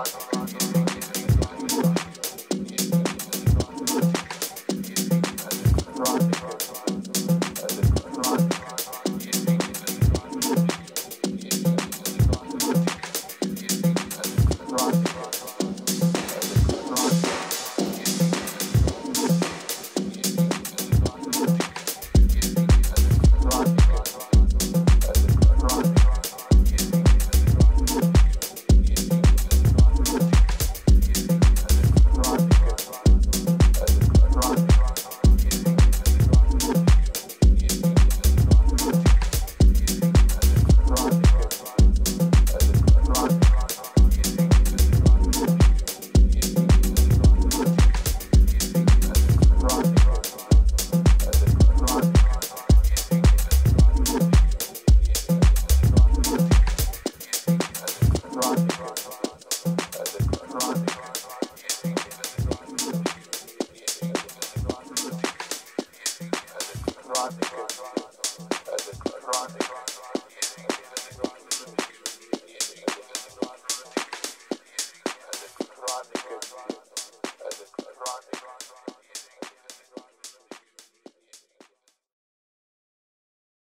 아, 네. Veronica.